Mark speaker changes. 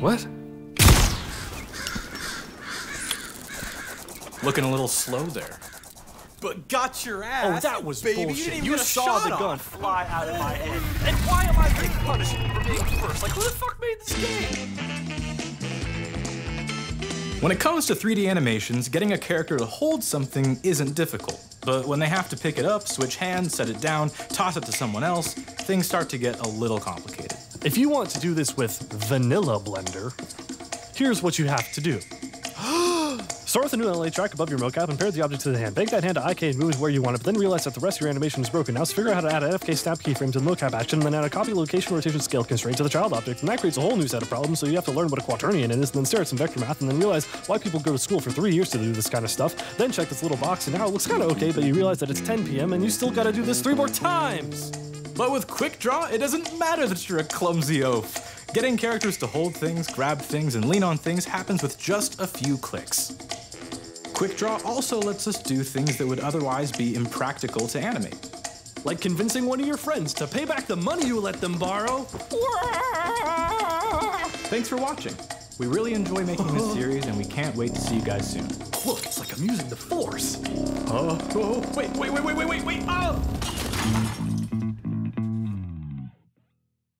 Speaker 1: What?
Speaker 2: Looking a little slow there.
Speaker 3: But got your ass.
Speaker 1: Oh, that was
Speaker 3: baby.
Speaker 1: bullshit.
Speaker 3: You, didn't
Speaker 1: You
Speaker 3: get a
Speaker 1: saw
Speaker 3: shot
Speaker 1: the gun fly out of my head. And why am I being punished for being first? Like, who the fuck made this game?
Speaker 2: When it comes to 3D animations, getting a character to hold something isn't difficult. But when they have to pick it up, switch hands, set it down, toss it to someone else, things start to get a little complicated.
Speaker 1: If you want to do this with Vanilla Blender, here's what you have to do. Start with a new NLA track above your mocap and pair the object to the hand. Bank that hand to IK and move it where you want it, but then realize that the rest of your animation is broken. Now so figure out how to add an FK snap keyframe to the mocap action, and then add a copy location rotation scale constraint to the child object. And that creates a whole new set of problems, so you have to learn what a quaternion is, and then stare at some vector math, and then realize why people go to school for three years to do this kind of stuff. Then check this little box, and now it looks kind of okay, but you realize that it's 10 p.m. and you still gotta do this three more times!
Speaker 2: But with Quickdraw, it doesn't matter that you're a clumsy oaf. Getting characters to hold things, grab things, and lean on things happens with just a few clicks. Quickdraw also lets us do things that would otherwise be impractical to animate.
Speaker 1: Like convincing one of your friends to pay back the money you let them borrow.
Speaker 2: Thanks for watching. We really enjoy making this series, and we can't wait to see you guys soon.
Speaker 1: Look, it's like I'm using the force.
Speaker 2: Oh, oh, wait, wait, wait, wait, wait, wait, wait, oh!